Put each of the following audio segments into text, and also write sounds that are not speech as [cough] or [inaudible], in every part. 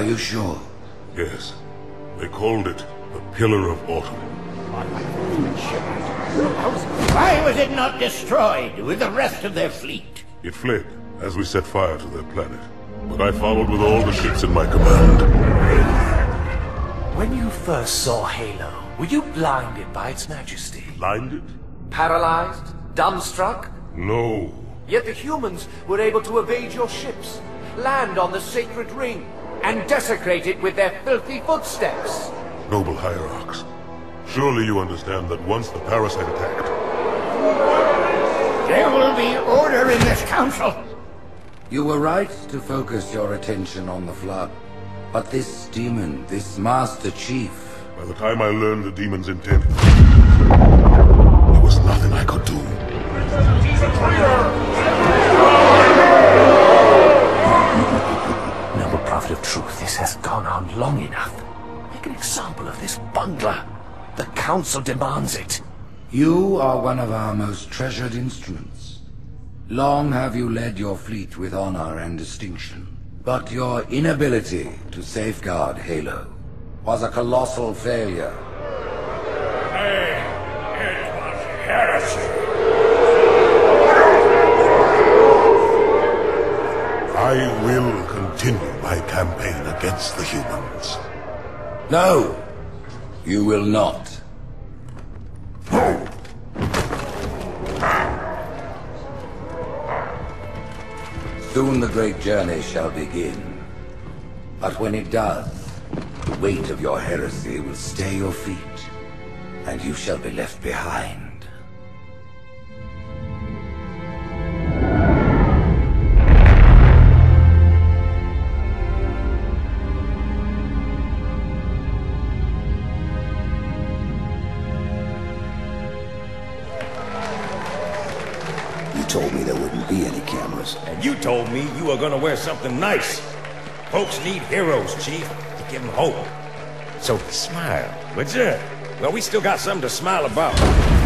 Are you sure? Yes. They called it the Pillar of Autumn. Why was it not destroyed with the rest of their fleet? It fled as we set fire to their planet. But I followed with all the ships in my command. When you first saw Halo, were you blinded by its majesty? Blinded? Paralyzed? Dumbstruck? No. Yet the humans were able to evade your ships, land on the sacred ring, and desecrate it with their filthy footsteps. Noble Hierarchs, surely you understand that once the parasite attacked... There will be order in this council. You were right to focus your attention on the Flood. But this demon, this Master Chief... By the time I learned the demon's intent, there was nothing I could do. Has long enough. Make an example of this bungler. The Council demands it. You are one of our most treasured instruments. Long have you led your fleet with honor and distinction. But your inability to safeguard Halo was a colossal failure. It was heresy. I will continue my campaign against the humans. No, you will not. Soon the great journey shall begin. But when it does, the weight of your heresy will stay your feet, and you shall be left behind. Told me you were gonna wear something nice. Folks need heroes, Chief, to give them hope. So smile, would you? Well, we still got something to smile about.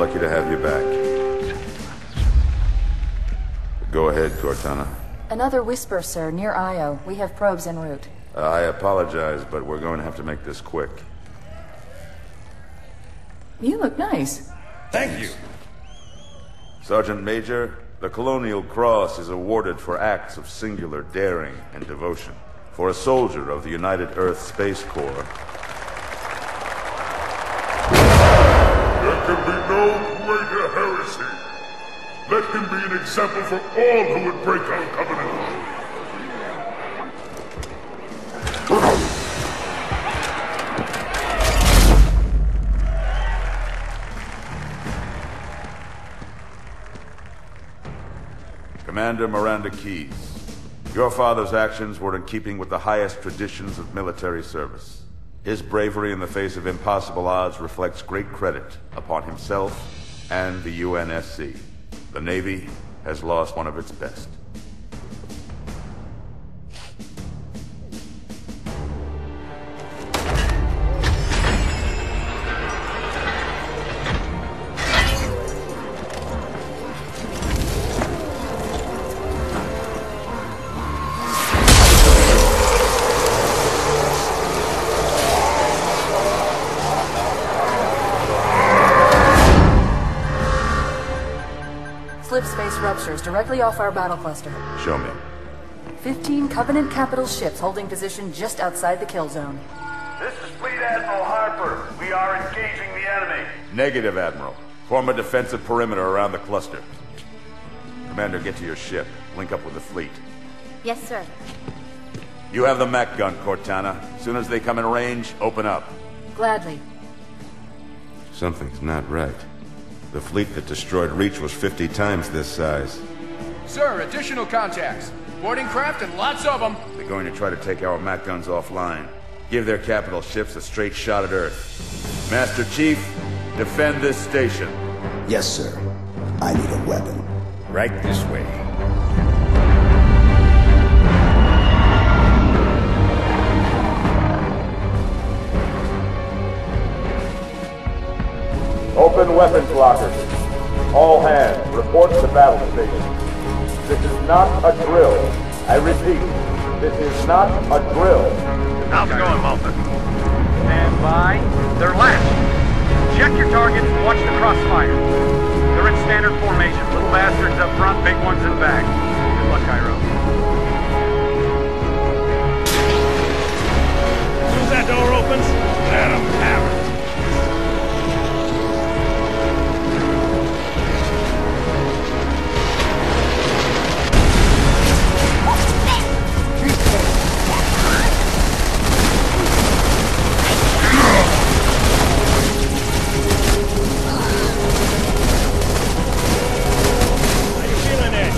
Lucky to have you back. Go ahead, Cortana. Another whisper, sir, near Io. We have probes en route. Uh, I apologize, but we're going to have to make this quick. You look nice. Thank you. Sergeant Major, the Colonial Cross is awarded for acts of singular daring and devotion. For a soldier of the United Earth Space Corps, no greater heresy. Let him be an example for all who would break our covenant. Commander Miranda Keyes, your father's actions were in keeping with the highest traditions of military service. His bravery in the face of impossible odds reflects great credit upon himself and the UNSC. The Navy has lost one of its best. Directly off our battle cluster. Show me. Fifteen Covenant capital ships holding position just outside the kill zone. This is Fleet Admiral Harper. We are engaging the enemy. Negative, Admiral. Form a defensive perimeter around the cluster. Commander, get to your ship. Link up with the fleet. Yes, sir. You have the MAC gun, Cortana. As soon as they come in range, open up. Gladly. Something's not right. The fleet that destroyed Reach was 50 times this size. Sir, additional contacts. Boarding craft and lots of them. They're going to try to take our MAC guns offline. Give their capital ships a straight shot at Earth. Master Chief, defend this station. Yes, sir. I need a weapon. Right this way. Open weapons lockers. All hands, report to battle station. This is not a drill. I repeat, this is not a drill. How's it going, Malta? Stand by. They're last. Check your targets and watch the crossfire. They're in standard formation. Little bastards up front, big ones in back. Good luck, Cairo. As soon as that door opens, let them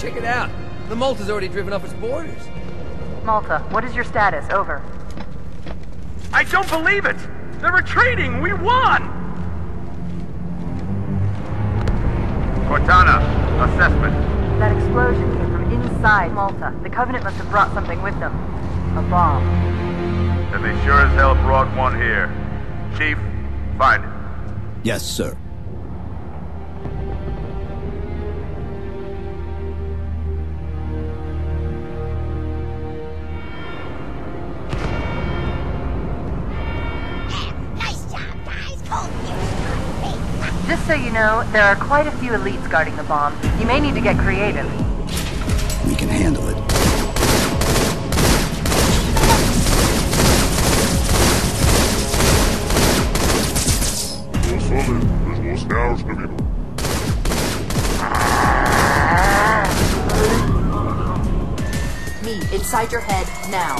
check it out. The Malta's already driven off its boarders. Malta, what is your status? Over. I don't believe it! They're retreating! We won! Cortana, assessment. That explosion came from inside Malta. The Covenant must have brought something with them. A bomb. And they sure as hell brought one here. Chief, find it. Yes, sir. Know, there are quite a few elites guarding the bomb. You may need to get creative. We can handle it. Me, inside your head, now.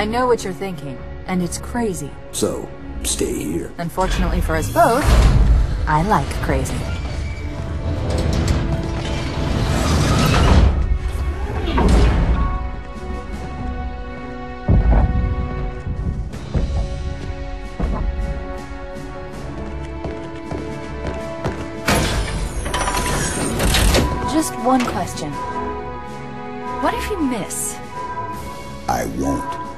I know what you're thinking, and it's crazy. So, stay here. Unfortunately for us both, I like crazy. Just one question. What if you miss? I won't.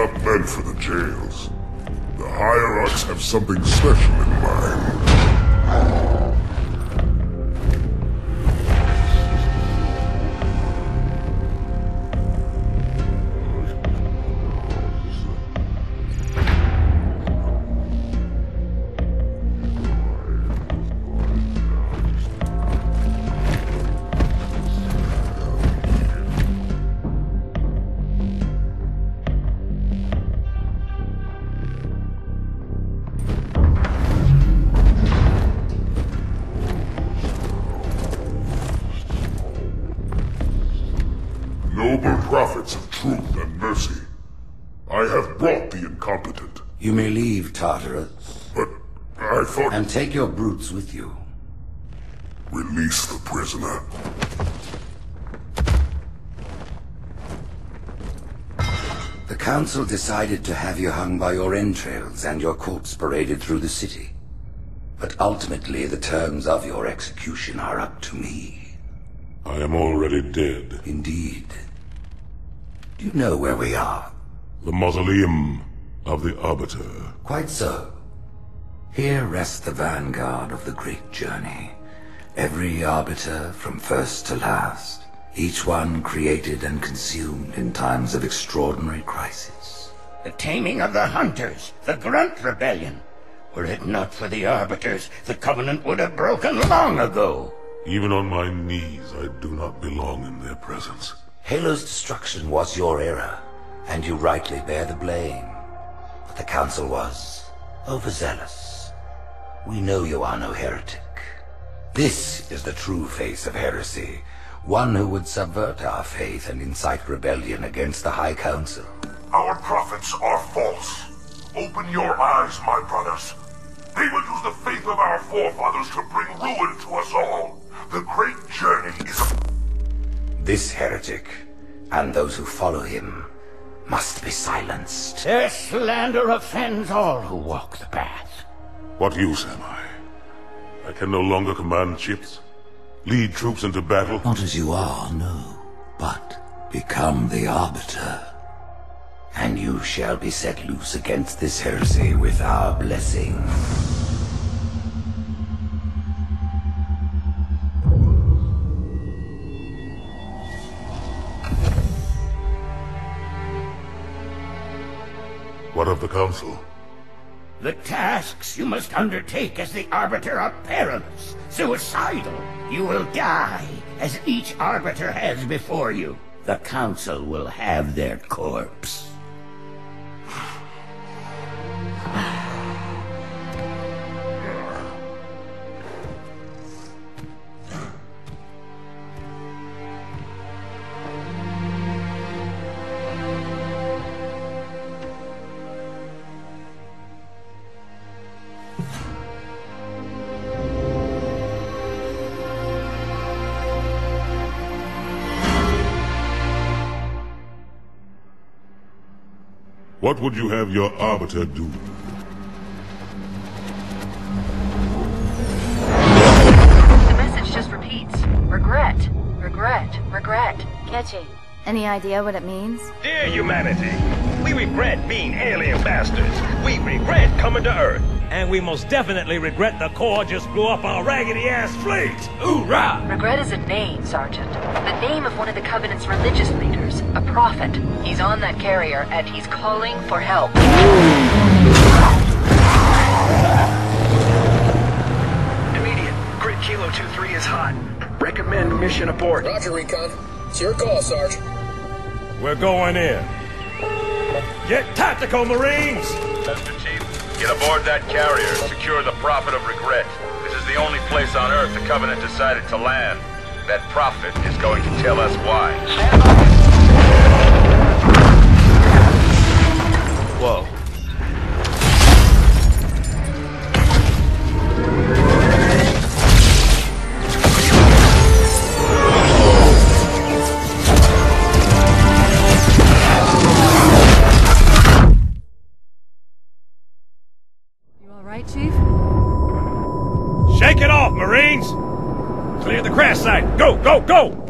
Not meant for the jails. The hierarchs have something special in mind. Take your brutes with you. Release the prisoner. The Council decided to have you hung by your entrails and your corpse paraded through the city. But ultimately, the terms of your execution are up to me. I am already dead. Indeed. Do you know where we are? The mausoleum of the Arbiter. Quite so. Here rests the vanguard of the great journey. Every arbiter from first to last. Each one created and consumed in times of extraordinary crisis. The taming of the Hunters, the Grunt Rebellion. Were it not for the Arbiters, the Covenant would have broken long ago. Even on my knees, I do not belong in their presence. Halo's destruction was your error, and you rightly bear the blame. But the Council was overzealous. We know you are no heretic. This is the true face of heresy, one who would subvert our faith and incite rebellion against the High Council. Our prophets are false. Open your eyes, my brothers. They will use the faith of our forefathers to bring ruin to us all. The great journey is. This heretic, and those who follow him, must be silenced. Their slander offends all who walk the path. What use am I? I can no longer command ships, lead troops into battle. Not as you are, no, but become the Arbiter. And you shall be set loose against this heresy with our blessing. What of the Council? The tasks you must undertake as the Arbiter are perilous, suicidal. You will die, as each Arbiter has before you. The Council will have their corpse. What would you have your Arbiter do? The message just repeats. Regret. Regret. Regret. Catchy. Any idea what it means? Dear humanity, we regret being alien bastards. We regret coming to Earth. And we most definitely regret the Corps just blew up our raggedy-ass fleet. Hoorah! Regret is a name, Sergeant. The name of one of the Covenant's religious leaders. A prophet. He's on that carrier, and he's calling for help. Immediate. Grid Kilo 2-3 is hot. Recommend mission abort. Roger, Recon. It's your call, Sarge. We're going in. Get tactical, Marines! Master Chief, get aboard that carrier. Secure the Prophet of Regret. This is the only place on Earth the Covenant decided to land. That prophet is going to tell us why. Whoa. You all right, Chief? Shake it off, Marines! Clear the crash site! Go, go, go!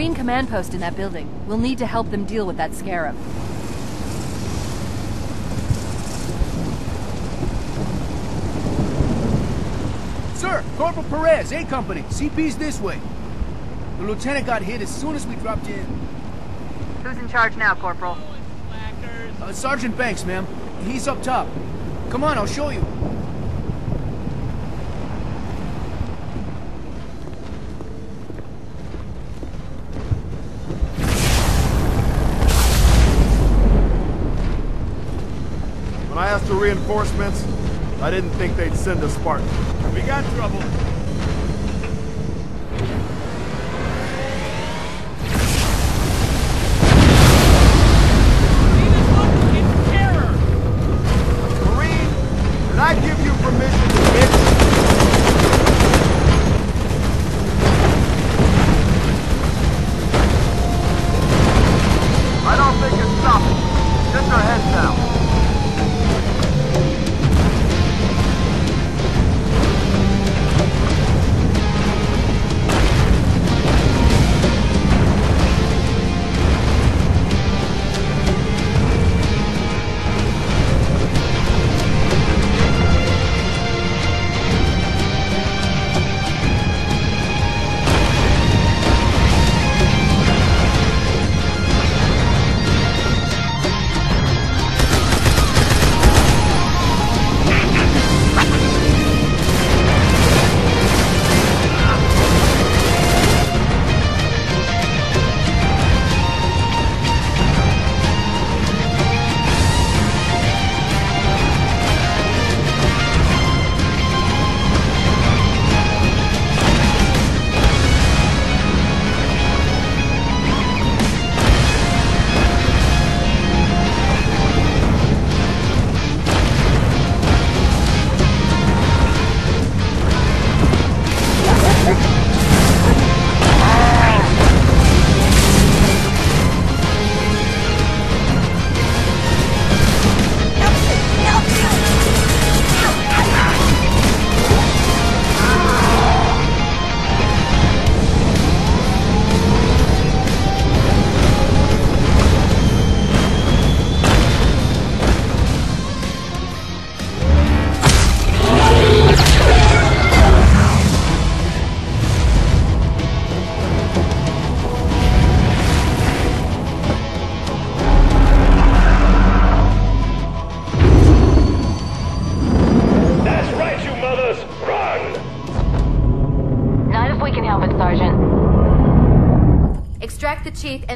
Marine command post in that building. We'll need to help them deal with that scarab. Sir, Corporal Perez, A Company. CP's this way. The lieutenant got hit as soon as we dropped in. Who's in charge now, Corporal? Uh, Sergeant Banks, ma'am. He's up top. Come on, I'll show you. Asked for reinforcements, I didn't think they'd send a Spartan. We got trouble.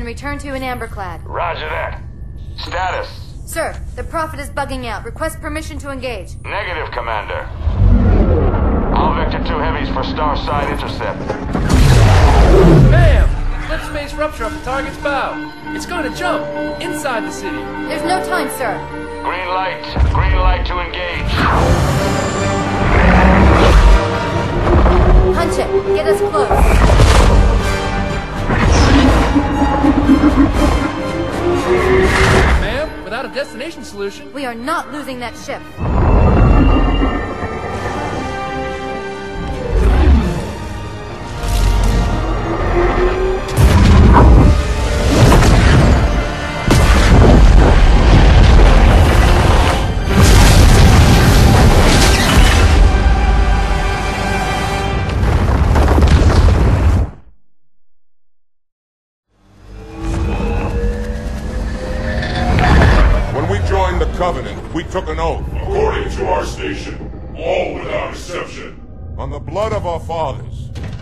Return to In Amber Clad. Roger that. Status. Sir, the Prophet is bugging out. Request permission to engage. Negative, Commander. All Vector 2 heavies for star side intercept. Bam! Slipspace rupture off the target's bow. It's going to jump inside the city. There's no time, sir. Green light. Green light to engage. Punch it. Get us close. Ma'am, without a destination solution. We are not losing that ship.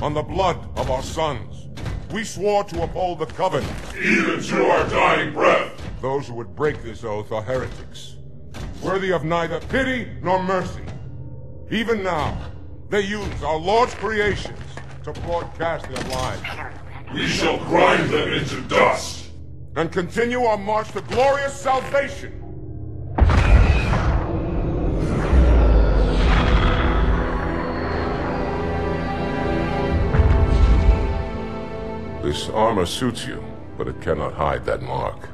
On the blood of our sons, we swore to uphold the Covenant. Even to our dying breath. Those who would break this oath are heretics, worthy of neither pity nor mercy. Even now, they use our Lord's creations to broadcast their lies. We shall grind them into dust. And continue our march to glorious salvation. This armor suits you, but it cannot hide that mark.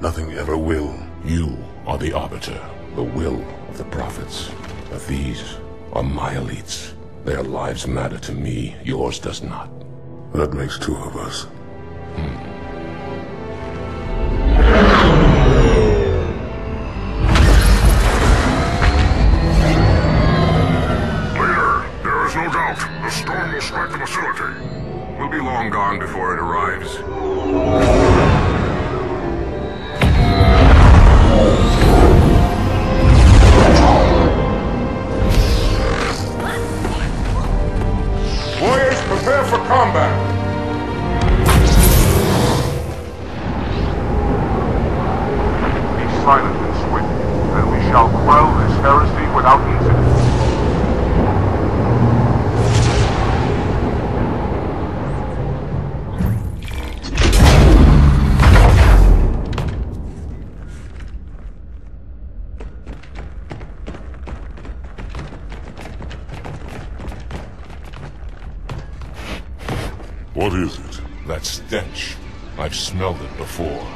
Nothing ever will. You are the Arbiter, the will of the Prophets. But these are my elites. Their lives matter to me, yours does not. That makes two of us. Leader, long before it arrives. I've smelled it before.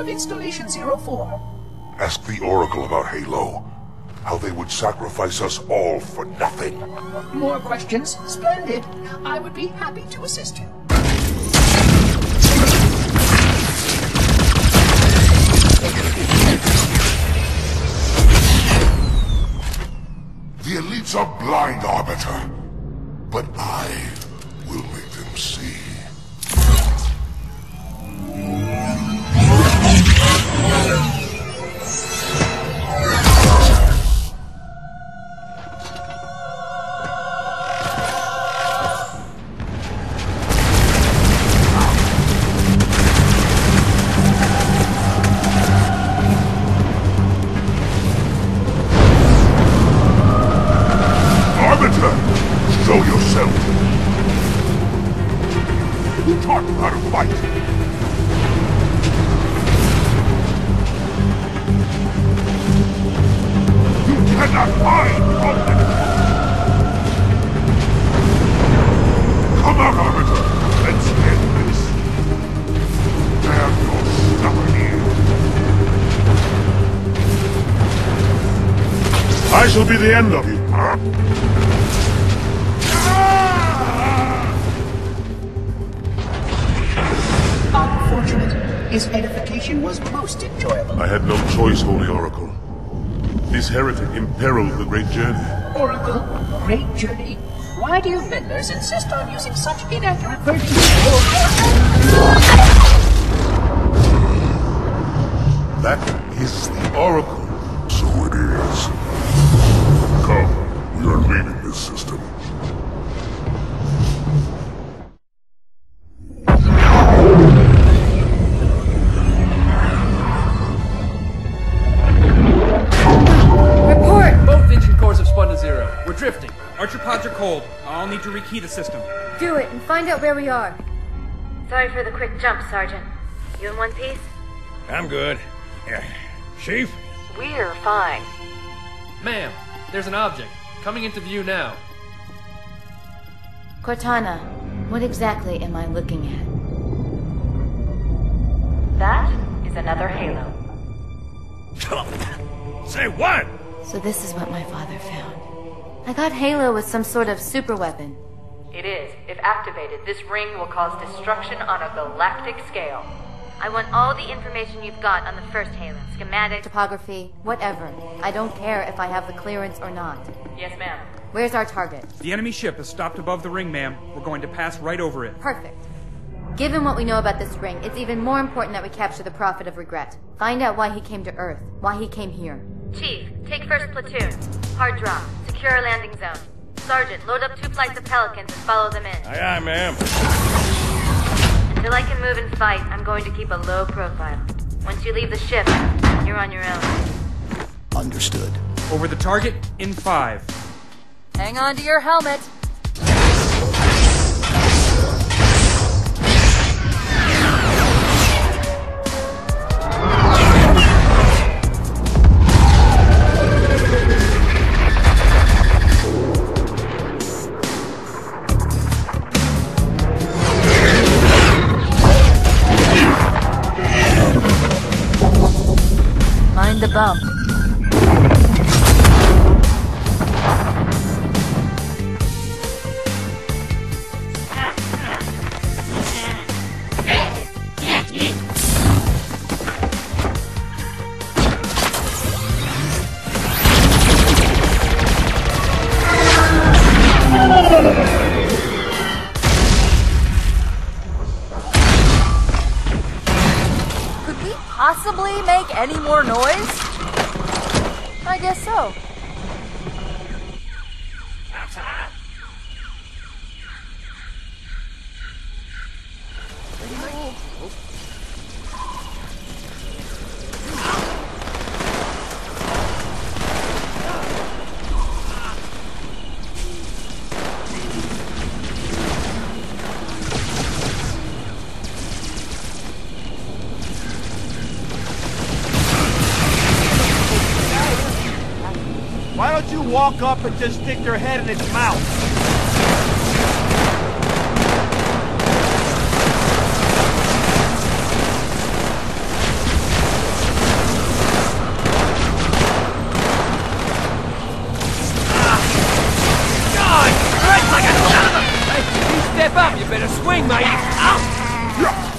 Of Installation 04. Ask the Oracle about Halo. How they would sacrifice us all for nothing. More questions? Splendid. I would be happy to assist you. The elites are blind, Arbiter. But I will the end of. Quick jump, Sergeant. You in one piece? I'm good. Yeah. Chief? We're fine. Ma'am, there's an object. Coming into view now. Cortana, what exactly am I looking at? That is another Halo. [laughs] Say what? So this is what my father found. I thought Halo was some sort of super weapon. It is. If activated, this ring will cause destruction on a galactic scale. I want all the information you've got on the first Halo. Schematic, topography, whatever. I don't care if I have the clearance or not. Yes, ma'am. Where's our target? The enemy ship has stopped above the ring, ma'am. We're going to pass right over it. Perfect. Given what we know about this ring, it's even more important that we capture the Prophet of Regret. Find out why he came to Earth, why he came here. Chief, take first platoon. Hard drop. Secure our landing zone. Sergeant, load up two flights of Pelicans and follow them in. Aye, aye, ma'am. Until I can move and fight, I'm going to keep a low profile. Once you leave the ship, you're on your own. Understood. Over the target in five. Hang on to your helmet. Mind walk up and just stick your head in its mouth? Ah, God! Right like a son of a... Hey, you step up, you better swing, mate. Ow!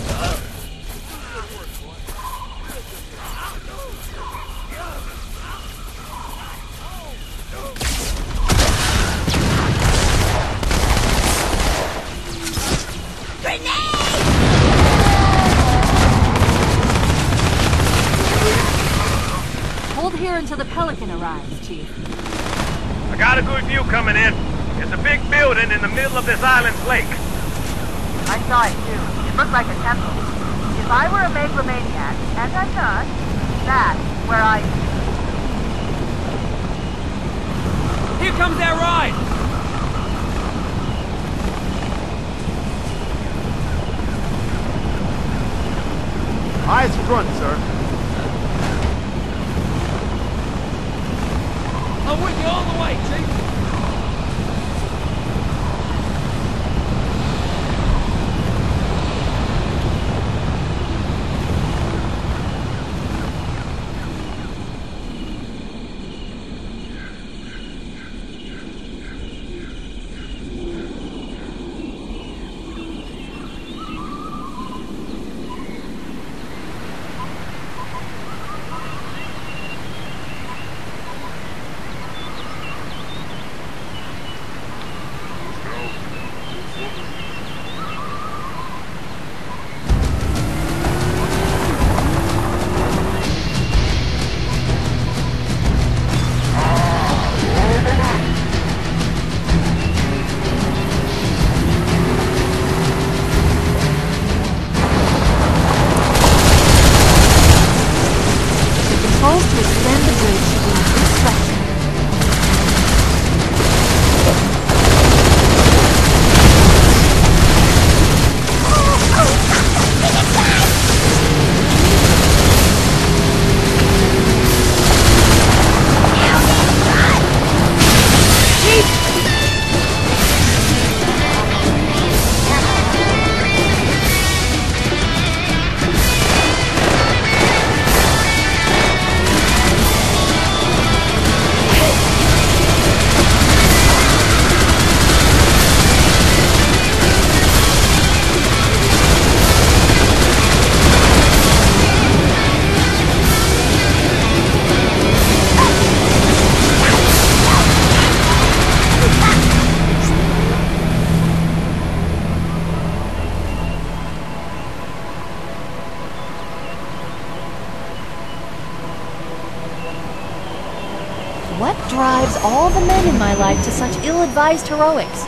What drives all the men in my life to such ill-advised heroics?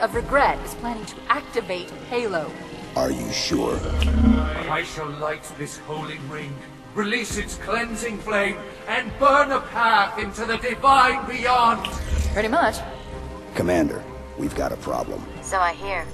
Of Regret is planning to activate Halo. Are you sure? I shall light this holy ring, release its cleansing flame, and burn a path into the divine beyond. Pretty much. Commander, we've got a problem. So I hear.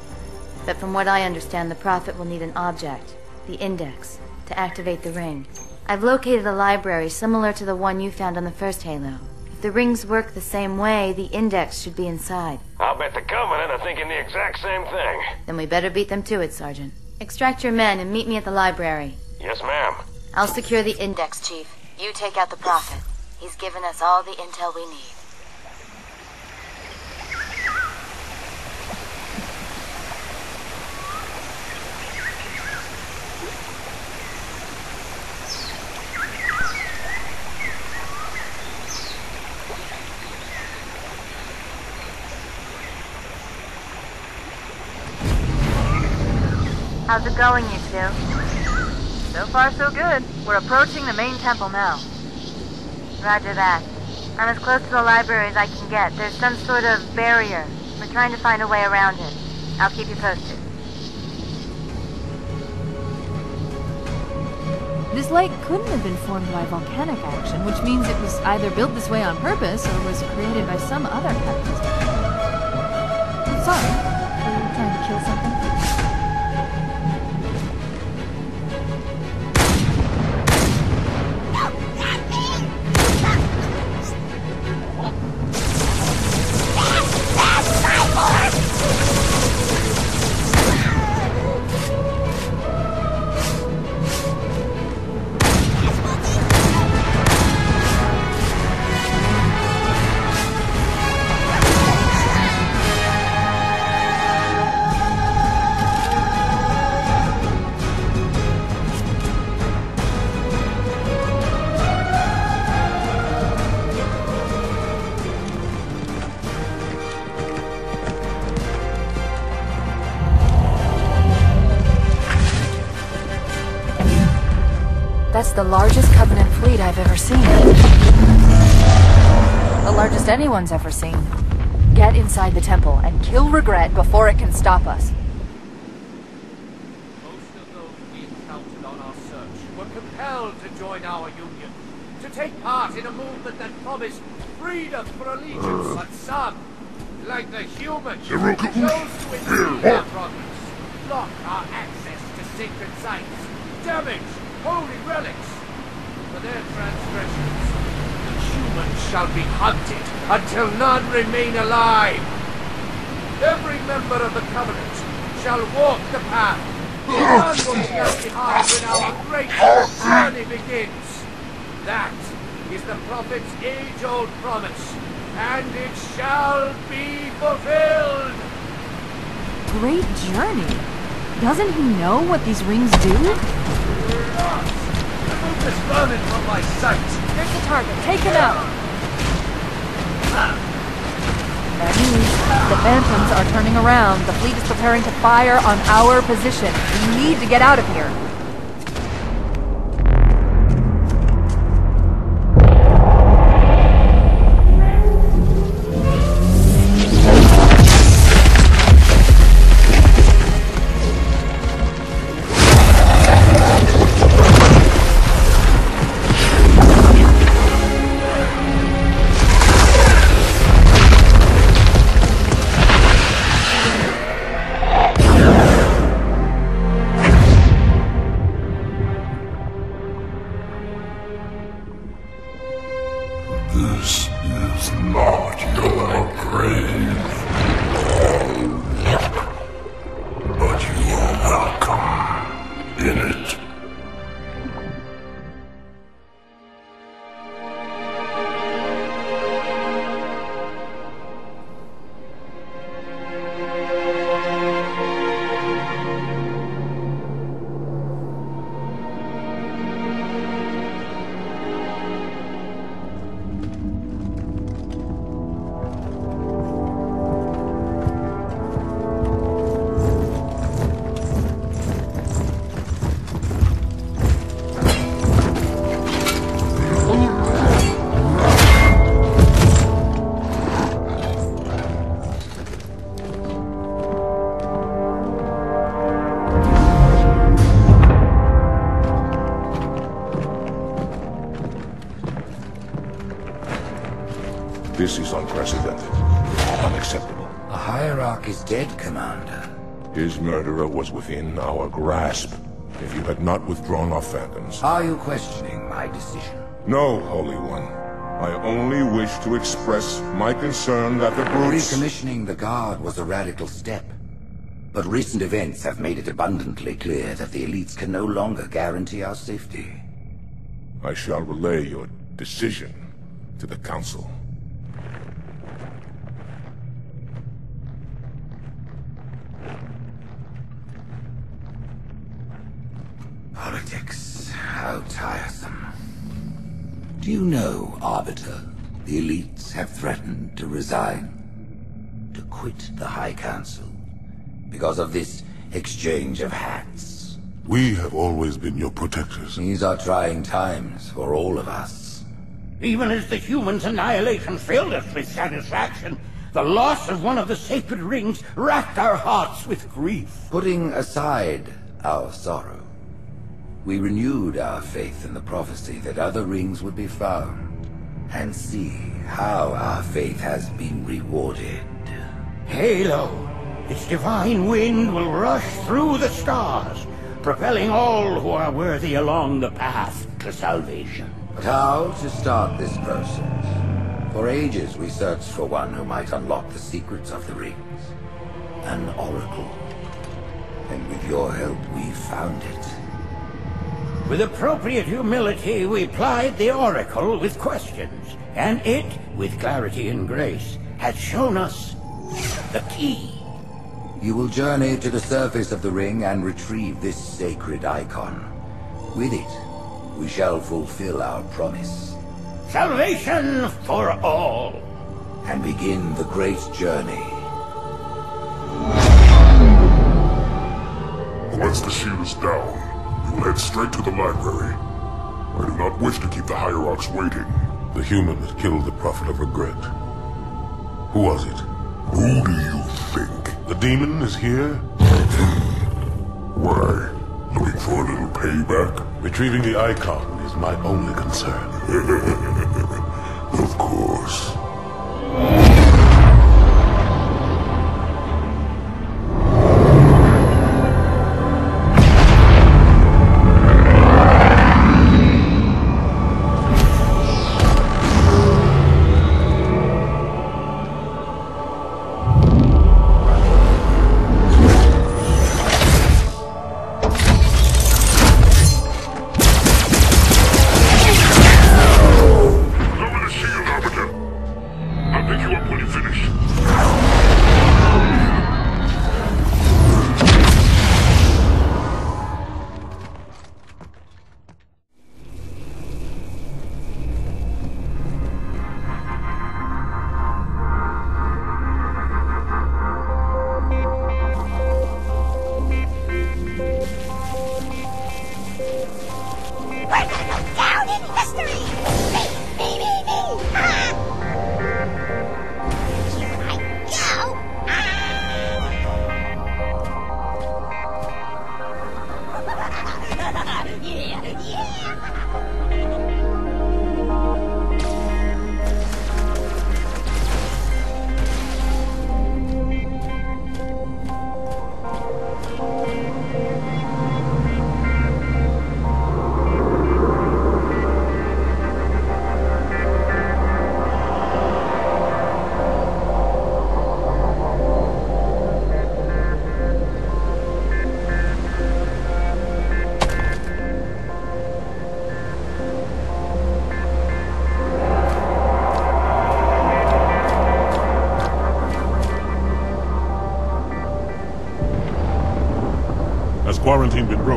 But from what I understand, the Prophet will need an object, the Index, to activate the ring. I've located a library similar to the one you found on the first Halo. If the rings work the same way, the Index should be inside. I'll bet the Covenant are thinking the exact same thing. Then we better beat them to it, Sergeant. Extract your men and meet me at the library. Yes, ma'am. I'll secure the index, Chief. You take out the Prophet. He's given us all the intel we need. How's it going, you two? So far, so good. We're approaching the main temple now. Roger that. I'm as close to the library as I can get. There's some sort of barrier. We're trying to find a way around it. I'll keep you posted. This lake couldn't have been formed by volcanic action, which means it was either built this way on purpose or was created by some other cataclysm. Sorry, the largest Covenant fleet I've ever seen. The largest anyone's ever seen. Get inside the temple and kill Regret before it can stop us. Most of those we encountered on our search were compelled to join our union, to take part in a movement that promised freedom for allegiance, but some, like the humans, chose to impede our progress, block our access to sacred sites, damage holy relics. For their transgressions, the humans shall be hunted until none remain alive. Every member of the Covenant shall walk the path. None will be left behind when our great journey begins. That is the Prophet's age-old promise, and it shall be fulfilled. Great journey. Doesn't he know what these rings do? Remove this vermin from my sight. Here's the target. Take him out. That means the Phantoms are turning around. The fleet is preparing to fire on our position. We need to get out of here. This is unprecedented. Unacceptable. The Hierarch is dead, Commander. His murderer was within our grasp. If you had not withdrawn our phantoms... Are you questioning my decision? No, Holy One. I only wish to express my concern that the brutes... Recommissioning the Guard was a radical step. But recent events have made it abundantly clear that the elites can no longer guarantee our safety. I shall relay your decision to the Council. Do you know, Arbiter, the elites have threatened to resign, to quit the High Council, because of this exchange of hats? We have always been your protectors. These are trying times for all of us. Even as the humans' annihilation filled us with satisfaction, the loss of one of the sacred rings racked our hearts with grief. Putting aside our sorrow, we renewed our faith in the prophecy that other rings would be found, and see how our faith has been rewarded. Halo, its divine wind will rush through the stars, propelling all who are worthy along the path to salvation. But how to start this process? For ages we searched for one who might unlock the secrets of the rings. An oracle. And with your help we found it. With appropriate humility, we plied the Oracle with questions, and it, with clarity and grace, has shown us the key. You will journey to the surface of the ring and retrieve this sacred icon. With it, we shall fulfill our promise. Salvation for all. And begin the great journey. Once the shield is down, we will head straight to the library. I do not wish to keep the Hierarchs waiting. The human that killed the Prophet of Regret. Who was it? Who do you think? The demon is here? [laughs] Why? Looking for a little payback? Retrieving the icon is my only concern. [laughs] of course. Quarantine been broken?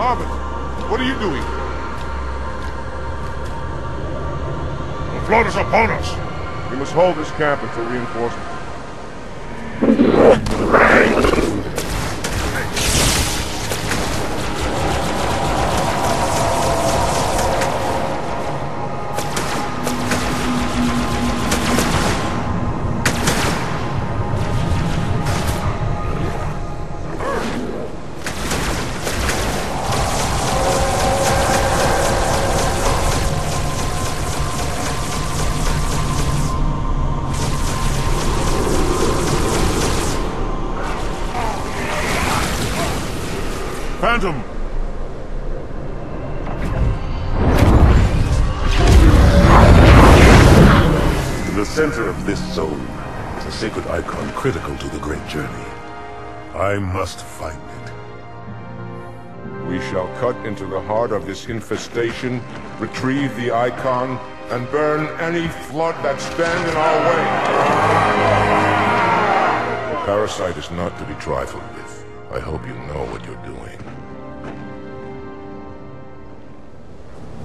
Armin, what are you doing? The flood is upon us. We must hold this camp until reinforcements. This infestation, retrieve the icon, and burn any flood that stand in our way. The parasite is not to be trifled with. I hope you know what you're doing.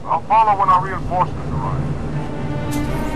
I'll follow when our reinforcements arrive.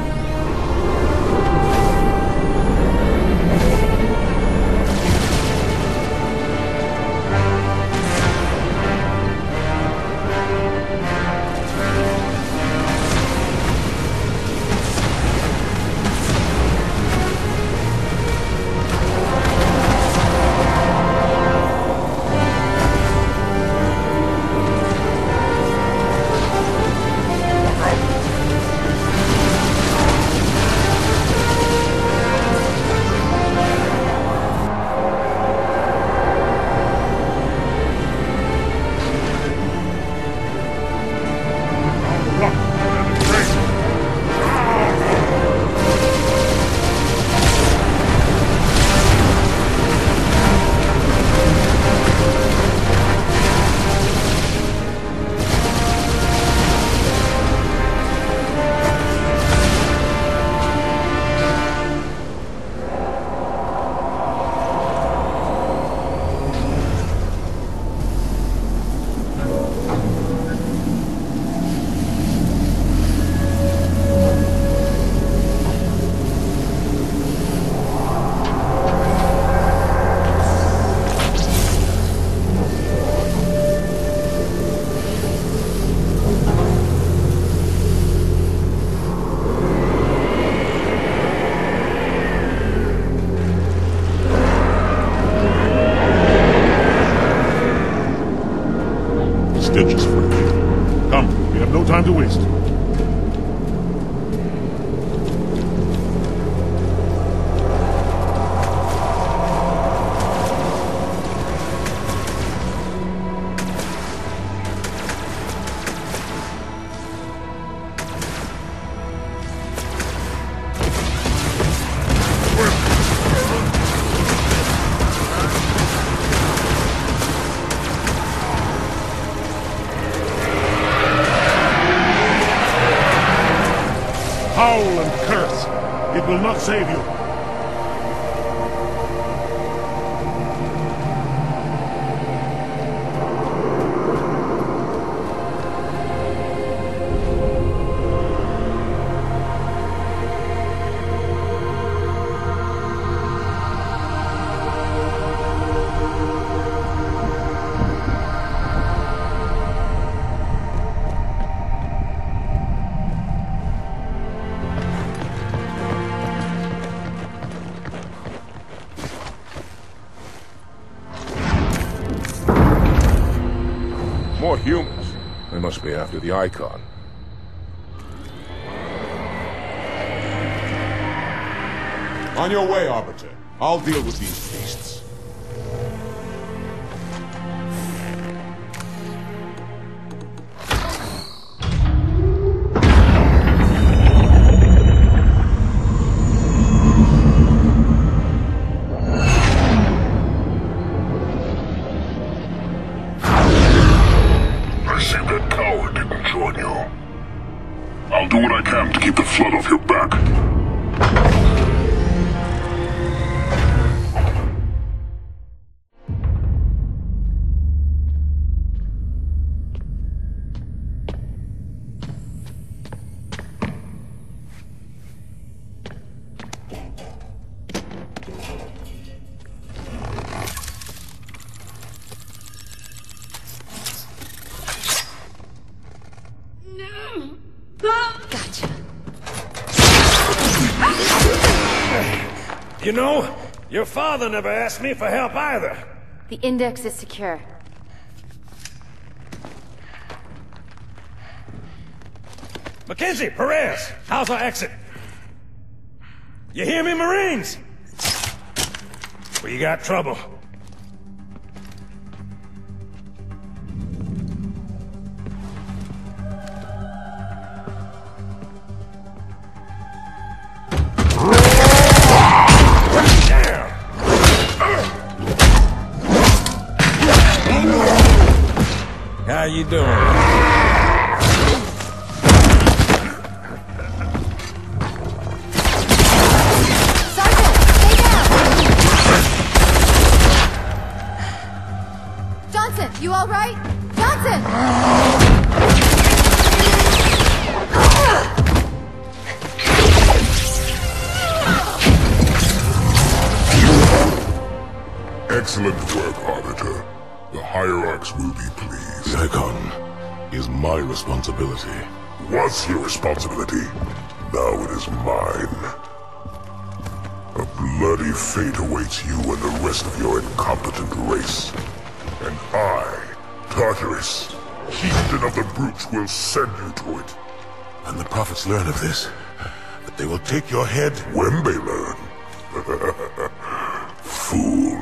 The icon. On your way, Arbiter. I'll deal with these asked me for help either. The index is secure. Mackenzie, Perez, how's our exit? You hear me, Marines? We got trouble. How responsibility. Was your responsibility. Now it is mine. A bloody fate awaits you and the rest of your incompetent race. And I, Tartarus, chieftain of the brutes, will send you to it. And the prophets learn of this, that they will take your head When they learn. [laughs] Fool.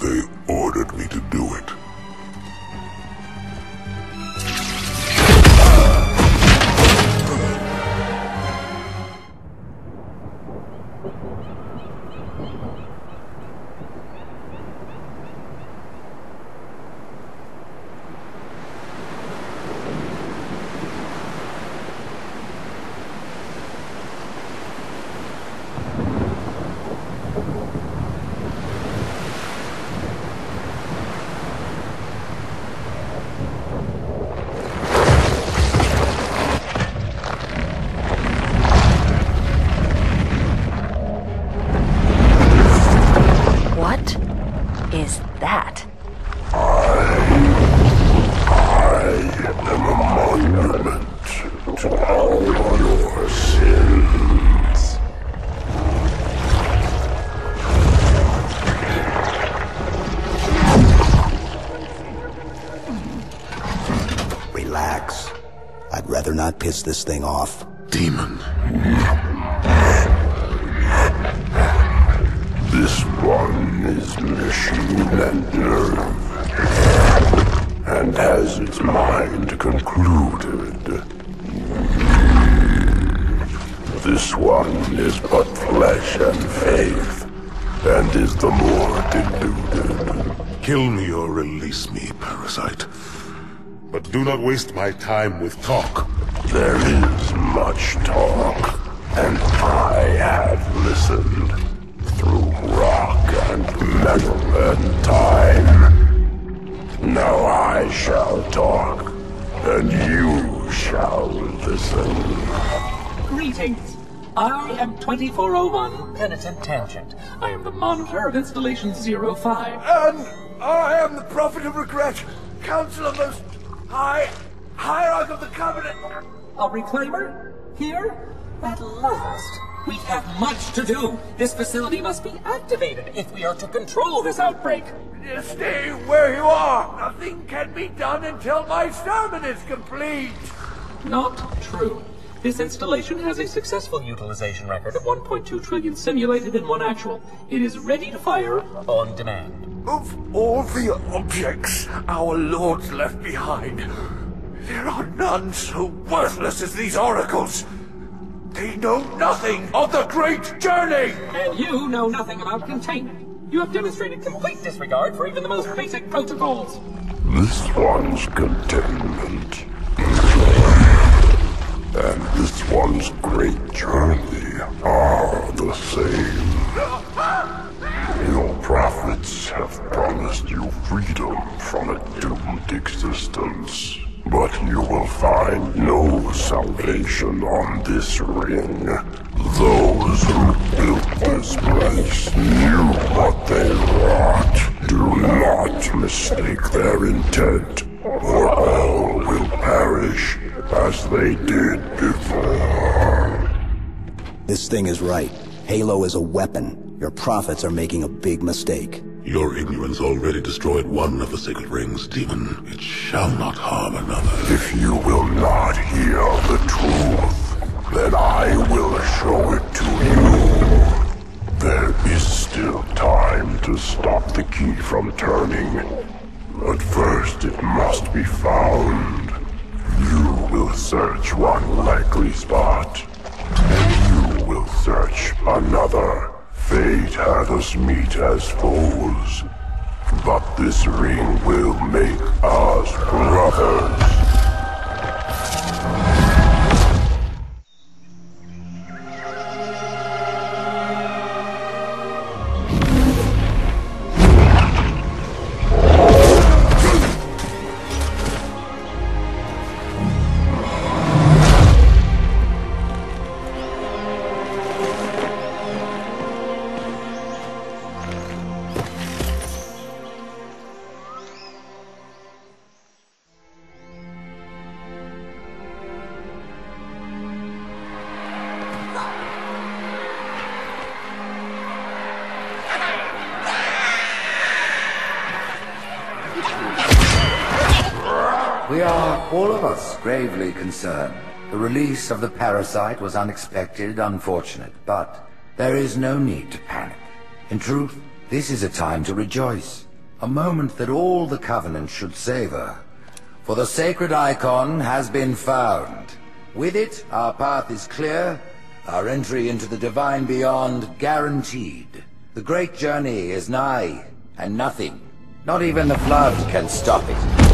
They ordered me to do it. Rather not piss this thing off. Demon. This one is machine and nerve, and has its mind concluded. This one is but flesh and faith, and is the more deluded. Kill me or release me, parasite. But do not waste my time with talk. There is much talk, and I have listened through rock and metal and time. Now I shall talk, and you shall listen. Greetings. I am 2401 Penitent Tangent. I am the monitor of Installation 05. And I am the Prophet of Regret, Council of Most High, Hierarch of the Covenant. A reclaimer? Here? At last. We have much to do. This facility must be activated if we are to control this outbreak. Stay where you are. Nothing can be done until my sermon is complete. Not true. This installation has a successful utilization record of 1.2 trillion simulated and one actual. It is ready to fire on demand. Of all the objects our lords left behind, there are none so worthless as these oracles. They know nothing of the great journey. And you know nothing about containment. You have demonstrated complete disregard for even the most basic protocols. This one's containment. And this one's great journey are the same. Your prophets have promised you freedom from a doomed existence. But you will find no salvation on this ring. Those who built this place knew what they wrought. Do not mistake their intent, or all will perish as they did before. This thing is right. Halo is a weapon. Your prophets are making a big mistake. Your ignorance already destroyed one of the sacred rings, demon. It shall not harm another. If you will not hear the truth, then I will show it to you. There is still time to stop the key from turning. But first it must be found. You will search one likely spot, and you will search another. Fate had us meet as foes, but this ring will make us brothers. Concerned. The release of the parasite was unexpected, unfortunate, but there is no need to panic. In truth, this is a time to rejoice. A moment that all the Covenant should savor. For the sacred icon has been found. With it, our path is clear, our entry into the divine beyond guaranteed. The great journey is nigh, and nothing, not even the flood, can stop it.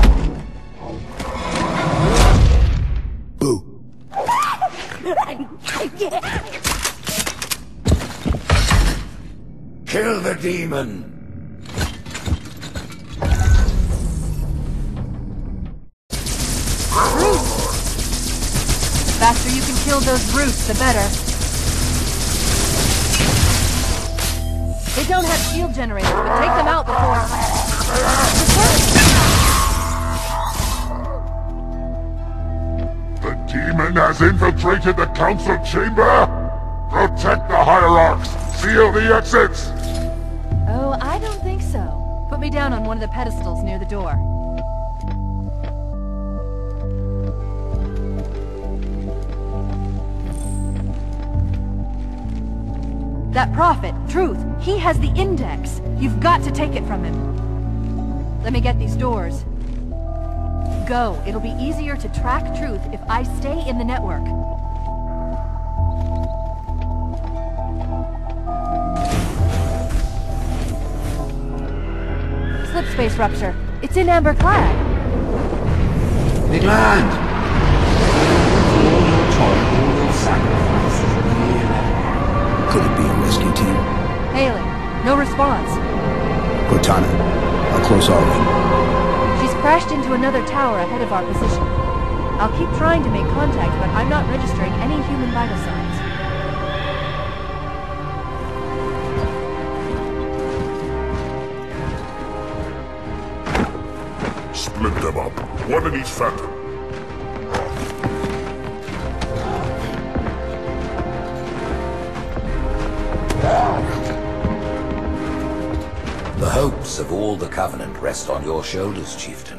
Kill the demon! The faster you can kill those brutes, the better. They don't have shield generators, but take them out before... demon has infiltrated the council chamber! Protect the hierarchs! Seal the exits! Oh, I don't think so. Put me down on one of the pedestals near the door. That prophet, Truth, he has the index. You've got to take it from him. Let me get these doors. Go. It'll be easier to track Truth if I stay in the network. Slipspace rupture. It's in Amber Clad. Big land! All your toil, all your sacrifices, and here Could it be a rescue team? Haley, No response. Cortana, I'll close all in. Crashed into another tower ahead of our position. I'll keep trying to make contact, but I'm not registering any human vital signs. Split them up. One in each phantom. Of all the Covenant rest on your shoulders, Chieftain.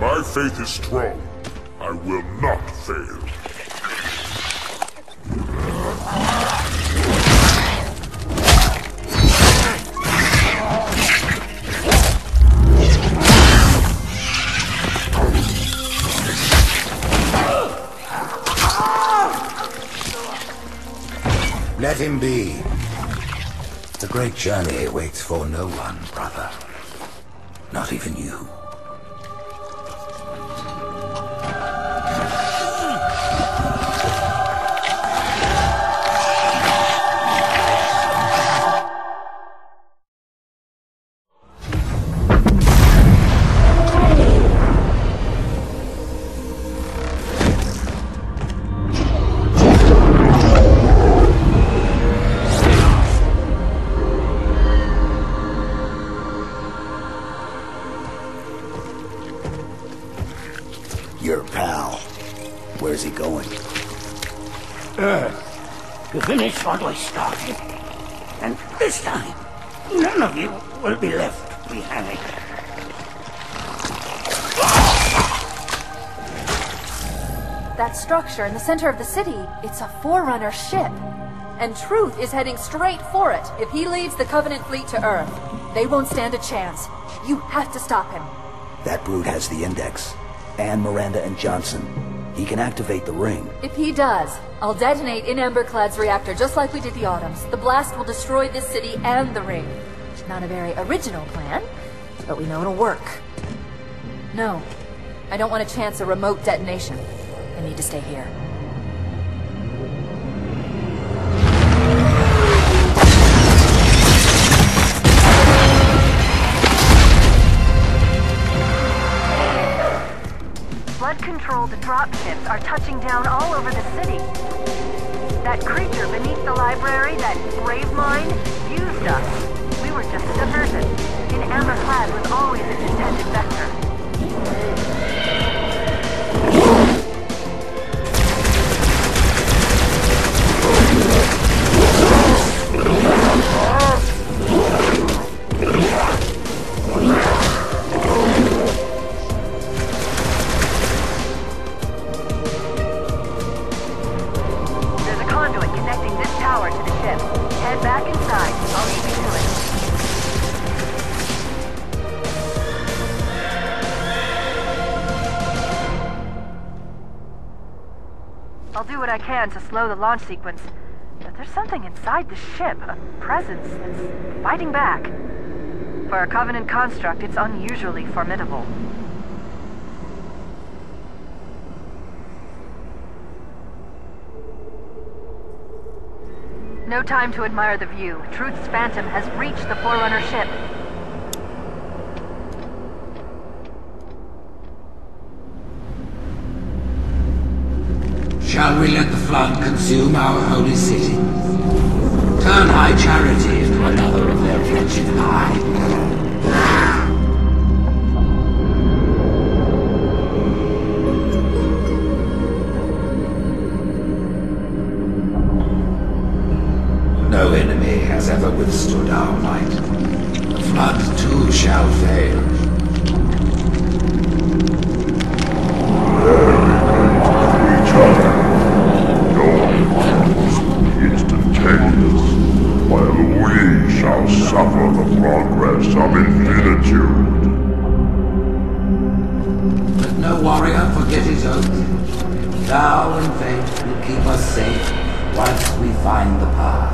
My faith is strong. I will not fail. Great journey waits for no one, brother. Not even you. Center of the city, it's a Forerunner ship. And Truth is heading straight for it. If he leads the Covenant fleet to Earth, they won't stand a chance. You have to stop him. That brute has the Index. And Miranda and Johnson. He can activate the ring. If he does, I'll detonate in Amber Clad's reactor just like we did the Autumns. The blast will destroy this city and the ring. Not a very original plan, but we know it'll work. No, I don't want to chance a remote detonation. I need to stay here. Flood-controlled dropships are touching down all over the city. That creature beneath the library, that Gravemind, used us. We were just diverted. In Amber Clad was always its intended vector. Do what I can to slow the launch sequence, but there's something inside the ship, a presence that's fighting back. For a Covenant construct, it's unusually formidable. No time to admire the view. Truth's Phantom has reached the Forerunner ship. Shall we let the flood consume our holy city? Turn high charity into another of their wretched hives? No enemy has ever withstood our might. The flood too shall fail. Find the path.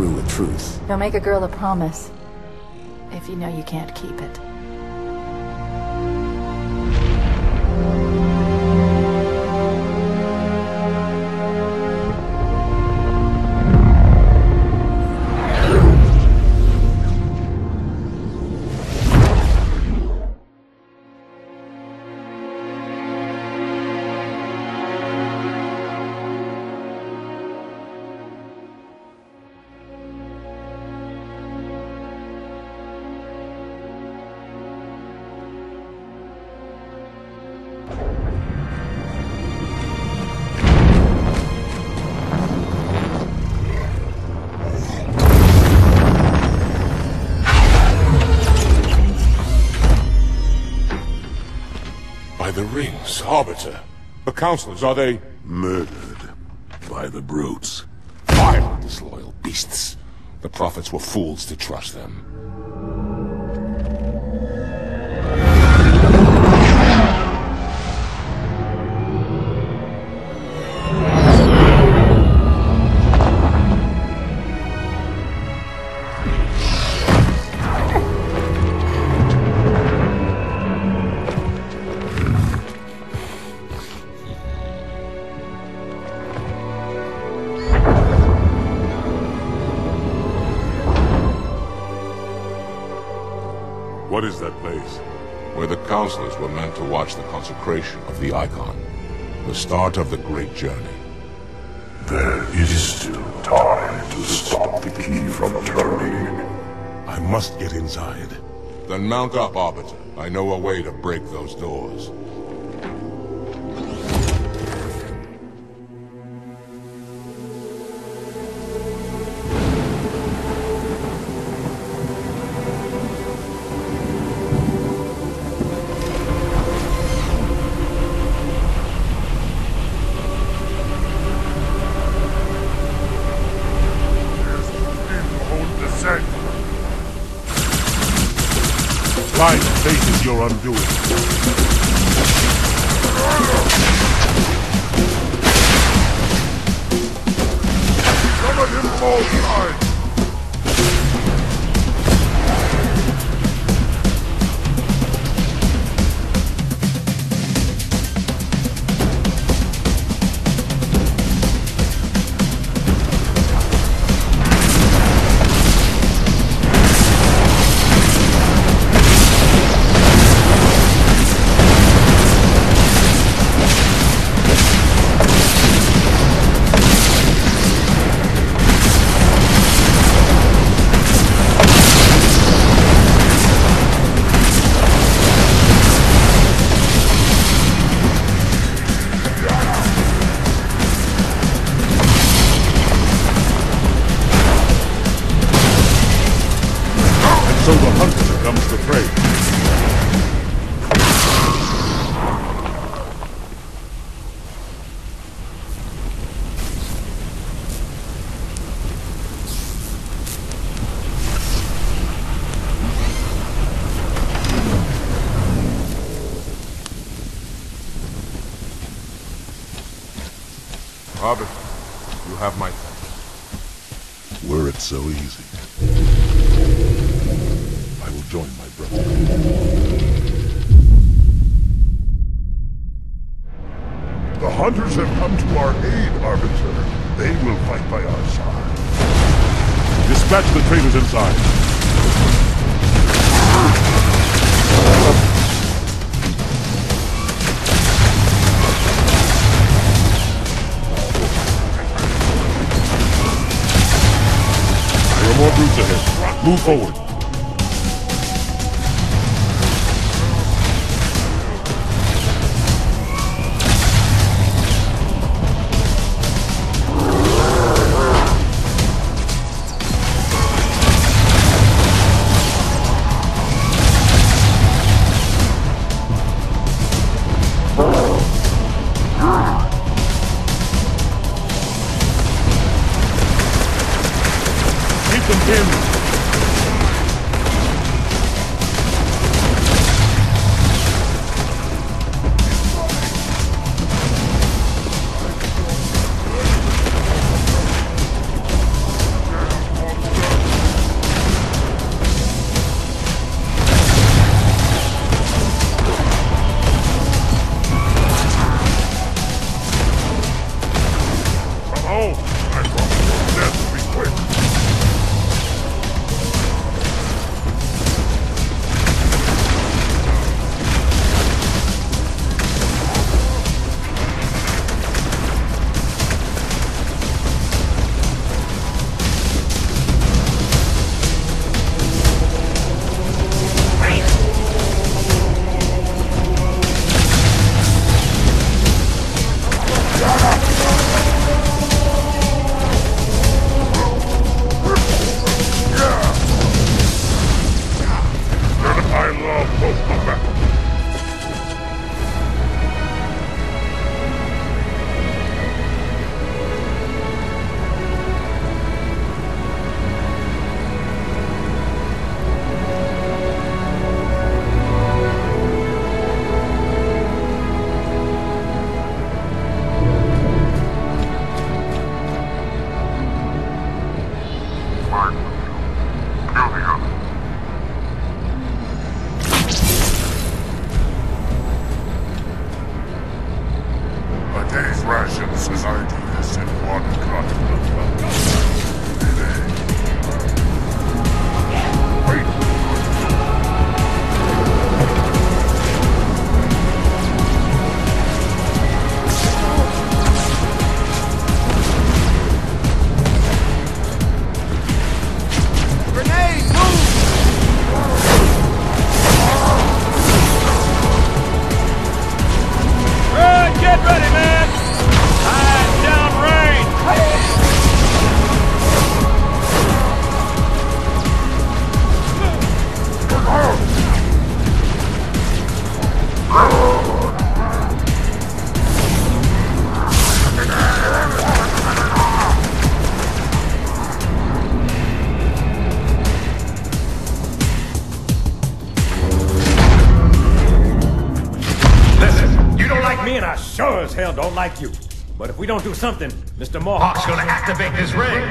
through with truth. Now make a girl a promise if you know you can't keep it. counselors, are they... Murdered by the brutes. Vile, disloyal beasts. The prophets were fools to trust them. of the icon, the start of the great journey. There is still time to stop the key from turning. I must get inside. Then mount up, Arbiter. I know a way to break those doors. Hunters have come to our aid, Arbiter. They will fight by our side. Dispatch the traitors inside. There are more brutes ahead. Move forward. Like you. But if we don't do something, Mr. Mohawk's gonna activate this ring.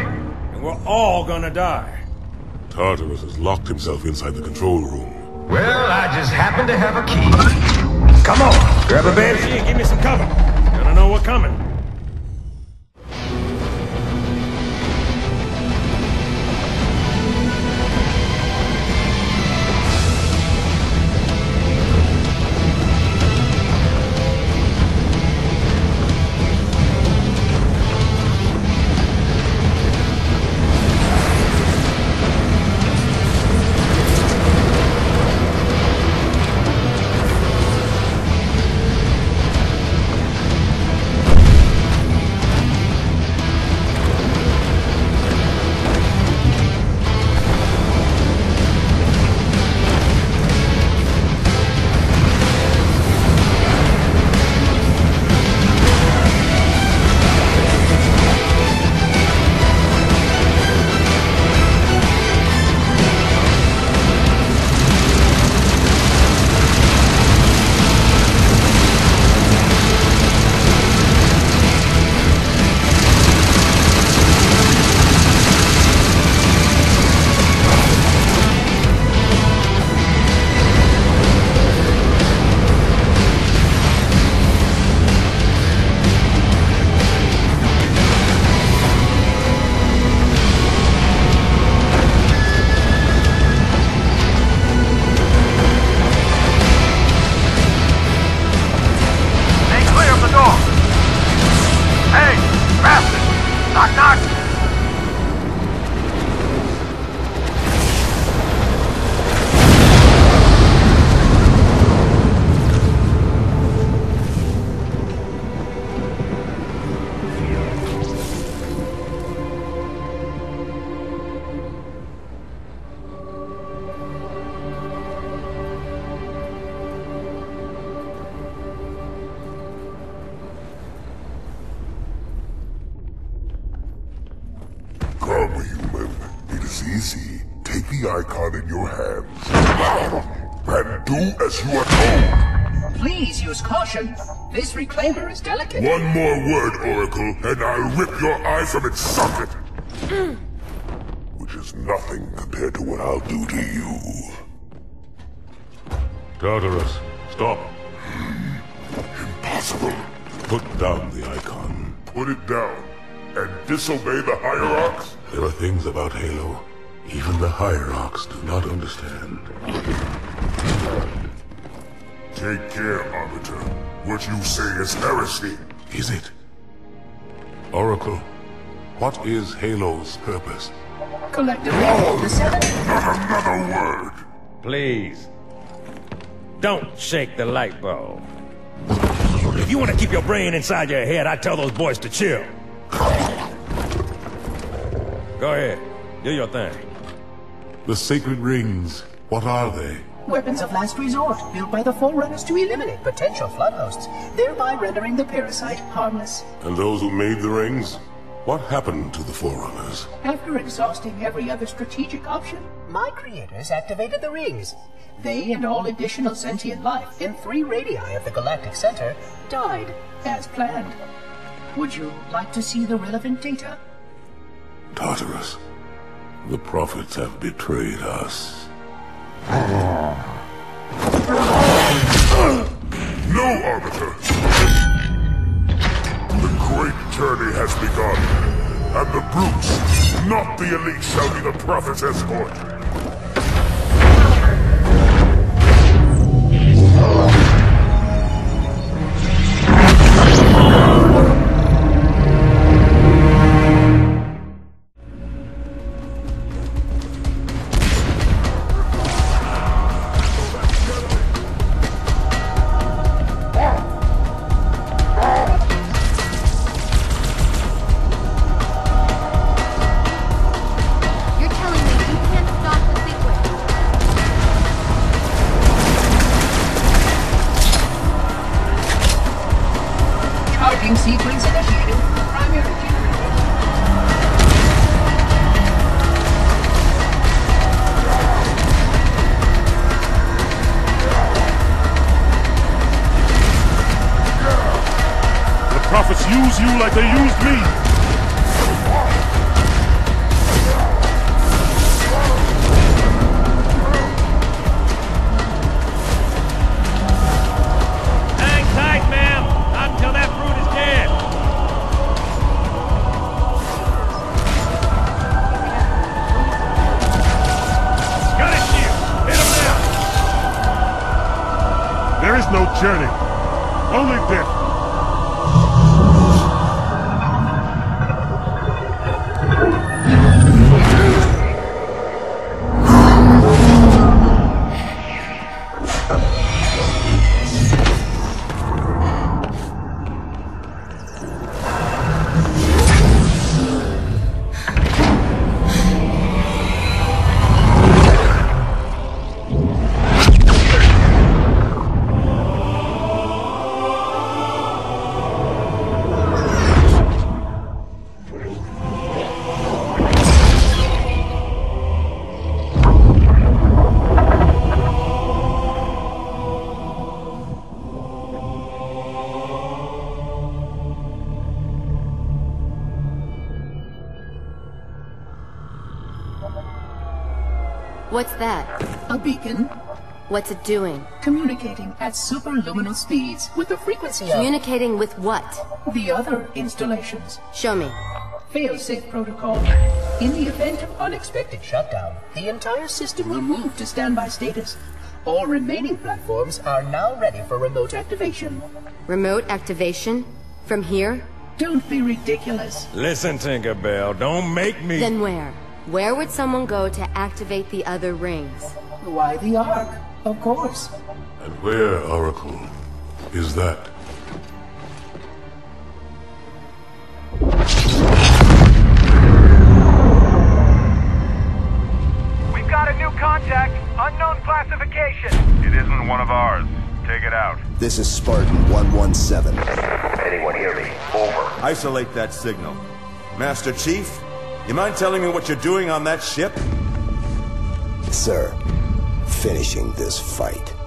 And we're all gonna die. Tartarus has locked himself inside the control room. Well, I just happen to have a key. Come on, grab a banshee and give me some cover. Gonna know we're coming. Icon in your hands. And do as you are told. Please use caution. This reclaimer is delicate. One more word, Oracle, and I'll rip your eye from its socket. Which is nothing compared to what I'll do to you. Tartarus, stop. Impossible. Put down the icon. Put it down and disobey the Hierarchs? There are things about Halo even the Hierarchs do not understand. Take care, Arbiter. What you say is heresy. Is it? Oracle, what is Halo's purpose? Collectively, the seven... Not another word! Please. Don't shake the light bulb. If you want to keep your brain inside your head, I tell those boys to chill. Go ahead. Do your thing. The sacred rings, what are they? Weapons of last resort, built by the Forerunners to eliminate potential flood hosts, thereby rendering the parasite harmless. And those who made the rings? What happened to the Forerunners? After exhausting every other strategic option, my creators activated the rings. They and all additional sentient life in three radii of the Galactic Center died, as planned. Would you like to see the relevant data? Tartarus, the prophets have betrayed us. No, Arbiter! The great journey has begun, and the brutes, not the elite, shall be the prophet's escort. Use you like they used me. What's it doing? Communicating at superluminal speeds with the frequency of... Communicating with what? The other installations. Show me. Fail-safe protocol. In the event of unexpected shutdown, the entire system will move to standby status. All remaining platforms are now ready for remote activation. Remote activation? From here? Don't be ridiculous. Listen, Tinkerbell, don't make me... Then where? Where would someone go to activate the other rings? Why the Ark? Of course. And where, Oracle, is that? We've got a new contact. Unknown classification. It isn't one of ours. Take it out. This is Spartan 117. Anyone hear me? Over. Isolate that signal. Master Chief, you mind telling me what you're doing on that ship? Sir, finishing this fight.